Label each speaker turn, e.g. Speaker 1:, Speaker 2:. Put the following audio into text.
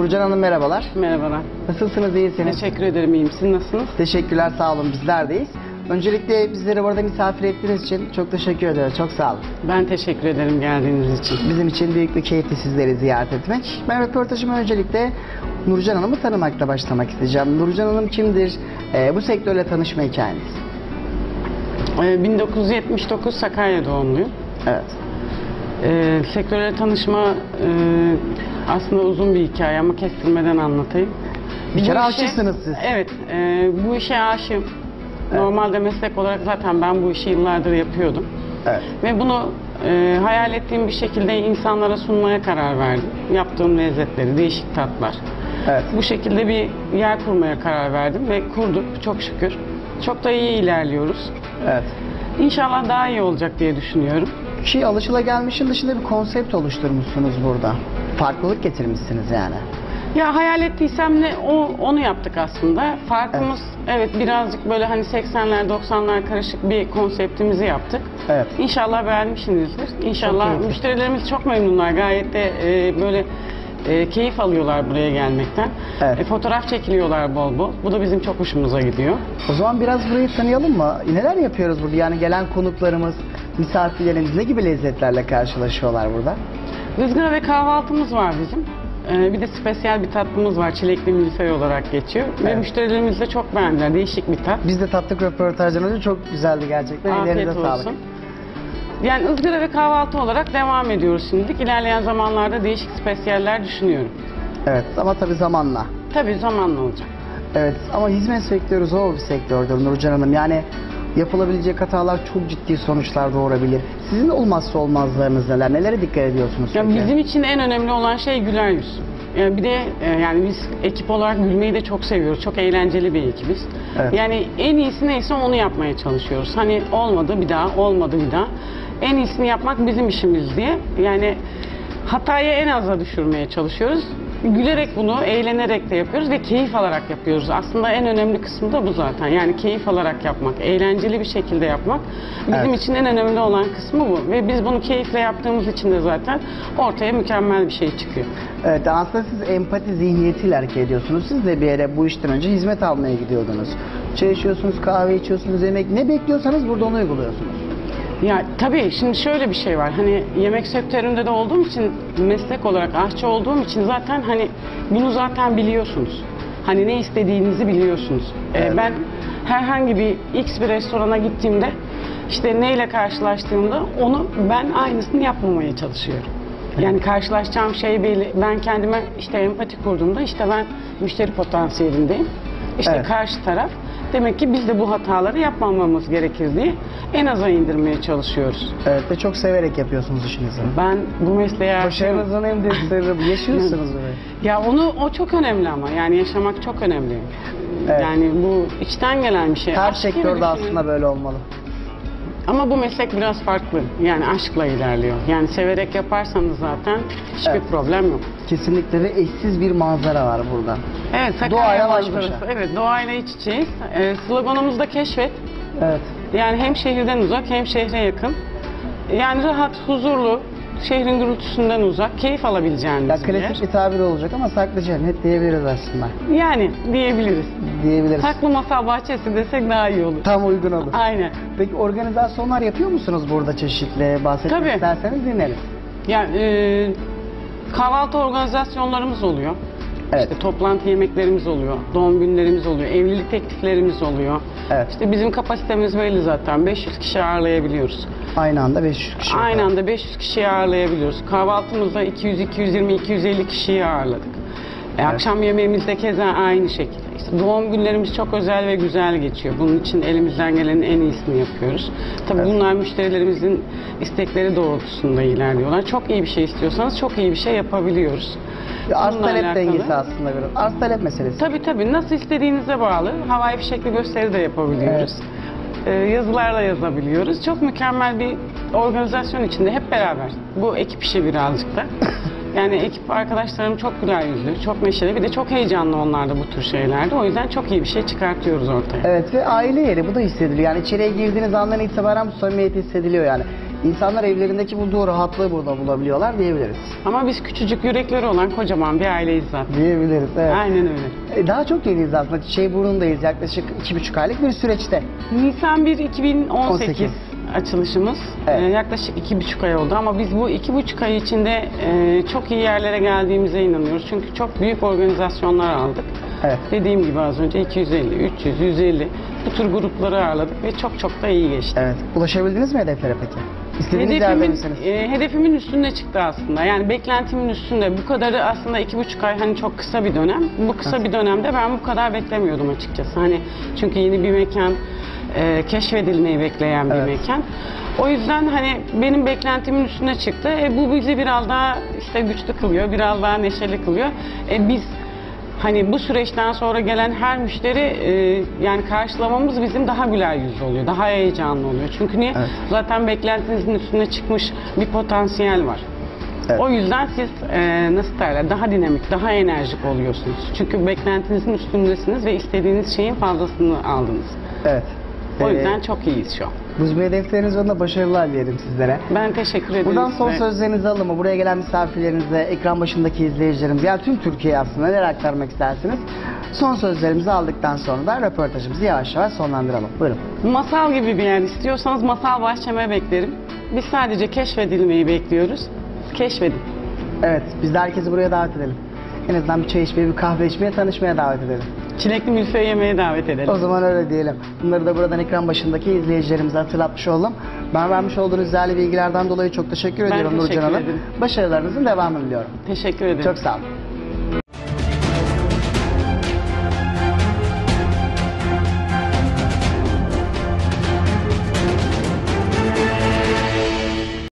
Speaker 1: Nurcan Hanım merhabalar.
Speaker 2: Merhabalar.
Speaker 1: Nasılsınız, iyisiniz?
Speaker 2: Teşekkür ederim. İyiyim. Siz nasılsınız?
Speaker 1: Teşekkürler, sağ olun. Bizler deyiz. Öncelikle bizleri burada misafir ettiğiniz için çok teşekkür ederim. Çok sağ olun.
Speaker 2: Ben teşekkür ederim geldiğiniz için.
Speaker 1: Bizim için büyük bir keyifli sizleri ziyaret etmek. Ben röportajıma öncelikle Nurcan Hanım'ı tanımakla başlamak isteyeceğim. Nurcan Hanım kimdir? Ee, bu sektörle tanışma hikayeniz.
Speaker 2: Ee, 1979 Sakarya doğumluyum.
Speaker 1: Evet.
Speaker 2: Ee, sektörle tanışma e, aslında uzun bir hikaye ama kestirmeden anlatayım.
Speaker 1: Bir
Speaker 2: Bu
Speaker 1: kere aşıksınız siz.
Speaker 2: Evet. e, bu işe aşığım. Normalde meslek olarak zaten ben bu işi yıllardır yapıyordum.
Speaker 1: Evet.
Speaker 2: Ve bunu e, hayal ettiğim bir şekilde insanlara sunmaya karar verdim. Yaptığım lezzetleri, değişik tatlar.
Speaker 1: Evet.
Speaker 2: Bu şekilde bir yer kurmaya karar verdim ve kurduk çok şükür. Çok da iyi ilerliyoruz.
Speaker 1: Evet.
Speaker 2: İnşallah daha iyi olacak diye düşünüyorum.
Speaker 1: Ki alışılagelmişin dışında bir konsept oluşturmuşsunuz burada. Farklılık getirmişsiniz yani.
Speaker 2: Ya hayal ettiysem ne o onu yaptık aslında. Farkımız evet, birazcık böyle hani 80'ler 90'lar karışık bir konseptimizi yaptık.
Speaker 1: Evet.
Speaker 2: İnşallah beğenmişsinizdir. İnşallah
Speaker 1: keyifli.
Speaker 2: müşterilerimiz çok memnunlar. Gayet de e, böyle e, keyif alıyorlar buraya gelmekten.
Speaker 1: Evet.
Speaker 2: E, fotoğraf çekiliyorlar bol bol. Bu da bizim çok hoşumuza gidiyor.
Speaker 1: O zaman biraz burayı tanıyalım mı? Neler yapıyoruz burada? Yani gelen konuklarımız, misafirlerimiz ne gibi lezzetlerle karşılaşıyorlar burada?
Speaker 2: Rızgara ve kahvaltımız var bizim. Ee, bir de spesiyel bir tatlımız var. Çilekli milföy olarak geçiyor. Ve
Speaker 1: Evet.
Speaker 2: müşterilerimiz de çok beğendiler. Değişik bir tat.
Speaker 1: Biz de tatlık röportajdan önce çok güzeldi gerçekten.
Speaker 2: Afiyet
Speaker 1: Ellerinize sağlık.
Speaker 2: olsun. Yani ızgara ve kahvaltı olarak devam ediyoruz şimdilik. İlerleyen zamanlarda değişik spesiyeller düşünüyorum.
Speaker 1: Evet ama tabii zamanla.
Speaker 2: Tabii zamanla olacak.
Speaker 1: Evet ama hizmet sektörü zor bir sektördür Nurcan Hanım. Yani yapılabilecek hatalar çok ciddi sonuçlar doğurabilir. Sizin olmazsa olmazlarınız neler? Nelere dikkat ediyorsunuz?
Speaker 2: Ya
Speaker 1: peki?
Speaker 2: bizim için en önemli olan şey güler yüz. Yani bir de e, yani biz ekip olarak gülmeyi de çok seviyoruz. Çok eğlenceli bir ekibiz.
Speaker 1: Evet.
Speaker 2: Yani en iyisi neyse onu yapmaya çalışıyoruz. Hani olmadı bir daha, olmadı bir daha. En iyisini yapmak bizim işimiz diye. Yani hatayı en aza düşürmeye çalışıyoruz. Gülerek bunu, eğlenerek de yapıyoruz ve keyif alarak yapıyoruz. Aslında en önemli kısmı da bu zaten. Yani keyif alarak yapmak, eğlenceli bir şekilde yapmak. Bizim
Speaker 1: Evet.
Speaker 2: için en önemli olan kısmı bu. Ve biz bunu keyifle yaptığımız için de zaten ortaya mükemmel bir şey çıkıyor.
Speaker 1: Evet aslında siz empati zihniyetiyle hareket ediyorsunuz. Siz de bir yere bu işten önce hizmet almaya gidiyordunuz. Çay içiyorsunuz, kahve içiyorsunuz, yemek ne bekliyorsanız burada onu uyguluyorsunuz.
Speaker 2: Ya tabii şimdi şöyle bir şey var. Hani yemek sektöründe de olduğum için meslek olarak aşçı olduğum için zaten hani bunu zaten biliyorsunuz. Hani ne istediğinizi biliyorsunuz. Ee,
Speaker 1: Evet.
Speaker 2: ben herhangi bir X bir restorana gittiğimde işte neyle karşılaştığımda onu ben aynısını yapmamaya çalışıyorum. Yani karşılaşacağım şey belli. Ben kendime işte empati kurduğumda işte ben müşteri potansiyelindeyim. İşte
Speaker 1: Evet.
Speaker 2: karşı taraf. Demek ki biz de bu hataları yapmamamız gerekir diye en aza indirmeye çalışıyoruz.
Speaker 1: Evet ve çok severek yapıyorsunuz işinizi.
Speaker 2: Ben bu mesleğe.
Speaker 1: Başarınızın en büyük sırrı bu. Yaşıyorsunuz böyle.
Speaker 2: Ya onu o çok önemli ama yani yaşamak çok önemli.
Speaker 1: Evet.
Speaker 2: Yani bu içten gelen bir şey.
Speaker 1: Her
Speaker 2: Aşk
Speaker 1: sektörde aslında böyle olmalı.
Speaker 2: Ama bu meslek biraz farklı. Yani aşkla ilerliyor. Yani severek yaparsanız zaten hiçbir
Speaker 1: Evet.
Speaker 2: problem yok.
Speaker 1: Kesinlikle ve eşsiz bir manzara var burada.
Speaker 2: Evet, Sakarya
Speaker 1: Doğaya
Speaker 2: manzarası.
Speaker 1: başa.
Speaker 2: Evet, doğayla iç içeyiz. Ee, sloganımız da keşfet.
Speaker 1: Evet.
Speaker 2: Yani hem şehirden uzak hem şehre yakın. Yani rahat, huzurlu, şehrin gürültüsünden uzak, keyif alabileceğiniz
Speaker 1: Ya
Speaker 2: bir yer.
Speaker 1: klasik bir tabir olacak ama saklı cennet diyebiliriz aslında.
Speaker 2: Yani diyebiliriz.
Speaker 1: Diyebiliriz.
Speaker 2: Saklı masal bahçesi desek daha iyi olur.
Speaker 1: Tam uygun olur.
Speaker 2: Aynen.
Speaker 1: Peki organizasyonlar yapıyor musunuz burada çeşitli? Bahsetmek
Speaker 2: Tabii.
Speaker 1: isterseniz dinleriz.
Speaker 2: Yani e, kahvaltı organizasyonlarımız oluyor.
Speaker 1: Evet.
Speaker 2: İşte toplantı yemeklerimiz oluyor, doğum günlerimiz oluyor, evlilik tekliflerimiz oluyor.
Speaker 1: Evet.
Speaker 2: İşte bizim kapasitemiz belli zaten. 500 kişi ağırlayabiliyoruz.
Speaker 1: Aynı anda 500 kişi.
Speaker 2: Aynı anda 500 kişiyi ağırlayabiliyoruz. Kahvaltımızda 200, 220, 250 kişiyi ağırladık. E, Akşam yemeğimizde keza aynı şekilde. İşte doğum günlerimiz çok özel ve güzel geçiyor. Bunun için elimizden gelenin en iyisini yapıyoruz. Tabii
Speaker 1: Evet.
Speaker 2: bunlar müşterilerimizin istekleri doğrultusunda ilerliyorlar. Çok iyi bir şey istiyorsanız çok iyi bir şey yapabiliyoruz.
Speaker 1: Arz
Speaker 2: Bununla
Speaker 1: talep
Speaker 2: alakalı.
Speaker 1: dengesi aslında biraz. Arz talep meselesi.
Speaker 2: Tabii tabii nasıl istediğinize bağlı. Havai fişekli gösteri de yapabiliyoruz. Ee, yazılar da yazabiliyoruz. Çok mükemmel bir organizasyon içinde hep beraber. Bu ekip işi birazcık da. Yani ekip arkadaşlarım çok güler yüzlü, çok neşeli. Bir de çok heyecanlı onlar da bu tür şeylerde. O yüzden çok iyi bir şey çıkartıyoruz ortaya.
Speaker 1: Evet ve aile yeri bu da hissediliyor. Yani içeriye girdiğiniz andan itibaren bu samimiyet hissediliyor yani. İnsanlar evlerindeki bulduğu rahatlığı burada bulabiliyorlar diyebiliriz.
Speaker 2: Ama biz küçücük yürekleri olan kocaman bir aileyiz zaten.
Speaker 1: Diyebiliriz evet.
Speaker 2: Aynen öyle.
Speaker 1: E, Daha çok yeniyiz aslında. Çiçeği burnundayız yaklaşık iki buçuk aylık bir süreçte.
Speaker 2: Nisan 1 2018
Speaker 1: 18.
Speaker 2: açılışımız.
Speaker 1: Evet.
Speaker 2: Ee, yaklaşık iki buçuk ay oldu ama biz bu iki buçuk ay içinde e, çok iyi yerlere geldiğimize inanıyoruz. Çünkü çok büyük organizasyonlar aldık.
Speaker 1: Evet.
Speaker 2: Dediğim gibi az önce 250, 300, 150 bu tür grupları ağırladık ve çok çok da iyi geçti.
Speaker 1: Evet. Ulaşabildiniz mi hedeflere peki? İstediğiniz
Speaker 2: Hedefimin, e, hedefimin üstünde çıktı aslında. Yani beklentimin üstünde. Bu kadarı aslında iki buçuk ay hani çok kısa bir dönem. Bu kısa bir dönemde ben bu kadar beklemiyordum açıkçası. Hani çünkü yeni bir mekan, e, keşfedilmeyi bekleyen bir
Speaker 1: Evet.
Speaker 2: mekan. O yüzden hani benim beklentimin üstüne çıktı. E, bu bizi biraz daha işte güçlü kılıyor, biraz daha neşeli kılıyor. E, biz Hani bu süreçten sonra gelen her müşteri e, yani karşılamamız bizim daha güler yüzlü oluyor, daha heyecanlı oluyor. Çünkü niye?
Speaker 1: Evet.
Speaker 2: Zaten beklentinizin üstüne çıkmış bir potansiyel var.
Speaker 1: Evet.
Speaker 2: O yüzden siz e, nasıl derler daha dinamik, daha enerjik oluyorsunuz. Çünkü beklentinizin üstündesiniz ve istediğiniz şeyin fazlasını aldınız.
Speaker 1: Evet.
Speaker 2: O
Speaker 1: Ee,
Speaker 2: yüzden çok iyiyiz şu an.
Speaker 1: Bu hedefleriniz yolunda başarılar dilerim sizlere.
Speaker 2: Ben teşekkür ederim.
Speaker 1: Buradan son
Speaker 2: size.
Speaker 1: sözlerinizi alın mı? Buraya gelen misafirlerinize, ekran başındaki izleyicilerimize, yani tüm Türkiye aslında neler aktarmak istersiniz? Son sözlerimizi aldıktan sonra da röportajımızı yavaş yavaş sonlandıralım. Buyurun.
Speaker 2: Masal gibi bir yer istiyorsanız masal bahçeme beklerim. Biz sadece keşfedilmeyi bekliyoruz. Keşfedin.
Speaker 1: Evet, biz de herkesi buraya davet edelim. En azından bir çay içmeye, bir kahve içmeye, tanışmaya davet edelim.
Speaker 2: Çilekli milföy yemeye davet edelim.
Speaker 1: O zaman öyle diyelim. Bunları da buradan ekran başındaki izleyicilerimize hatırlatmış oldum. Ben vermiş olduğunuz değerli bilgilerden dolayı çok teşekkür ediyorum
Speaker 2: teşekkür
Speaker 1: Nurcan Hanım. Başarılarınızın devamını diliyorum.
Speaker 2: Teşekkür ederim.
Speaker 1: Çok sağ olun.